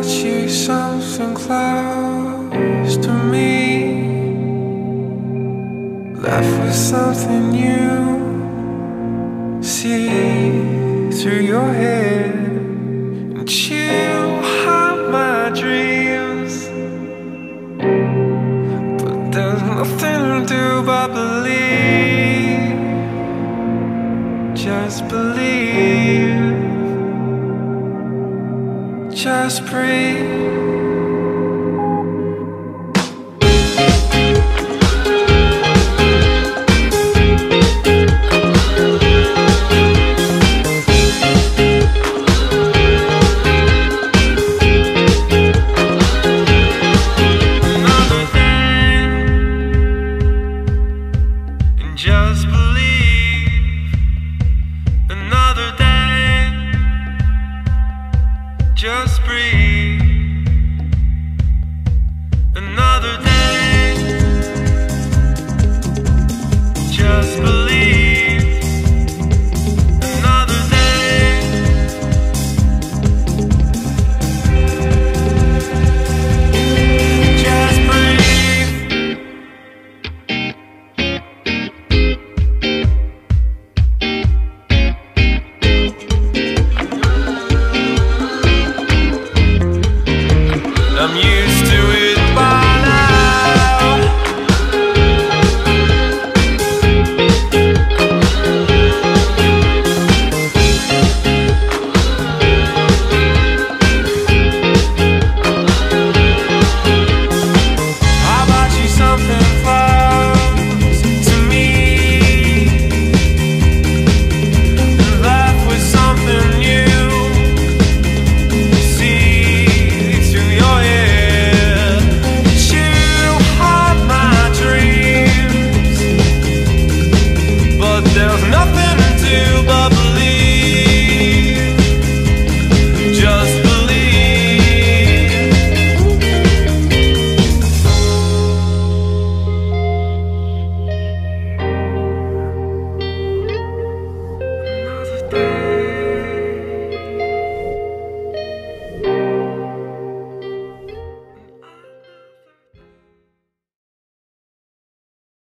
brought you something close to me. Left with something new. See through your head and you hide my dreams. But there's nothing to do but believe. Just breathe. Just believe. Just breathe. I'm used do but believe.